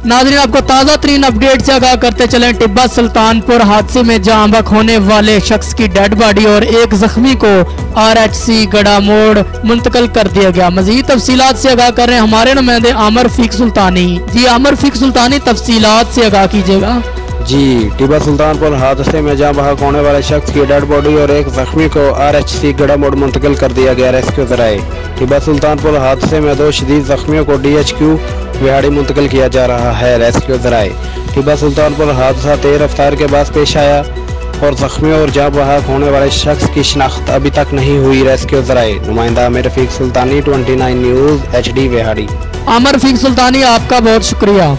नाजरीन, आपको ताज़ा तरीन अपडेट से आगाह करते चले टिब्बा सुल्तानपुर हादसे में जहाँ बक होने वाले शख्स की डेड बॉडी और एक जख्मी को आर एच सी गड़ा मोड़ मुंतकल कर दिया गया। मजीद तफसीलात से आगाह कर रहे हैं हमारे नुमाइंदे आमर फिक सुल्तानी। जी, आमर फिक सुल्तानी, तफसीलात से आगाह कीजिएगा। जी टिब्बा सुल्तानपुर हादसे में जहाँ बहक होने वाले शख्स की डेड बॉडी और एक जख्मी को आर एच सी गड़ा मोड़ मुंतकिल कर दिया गया। रेस्क्यू जराए टिब्बा सुल्तानपुर हादसे में दो शदीद जख्मियों को डी एच क्यू बिहाड़ी मुंतकिल किया जा रहा है रेस्क्यू जराए। टिब्बा सुल्तानपुर हादसा तेज रफ्तार के बाद पेश आया और जख्मियों और जाँ बहाक होने वाले शख्स की शिनाख्त अभी तक नहीं हुई रेस्क्यू जराए। नुमाइंदा Aamir Rafiq Sultani, twenty nine news H D बिहाड़ी। Aamir Rafiq Sultani, आपका बहुत शुक्रिया।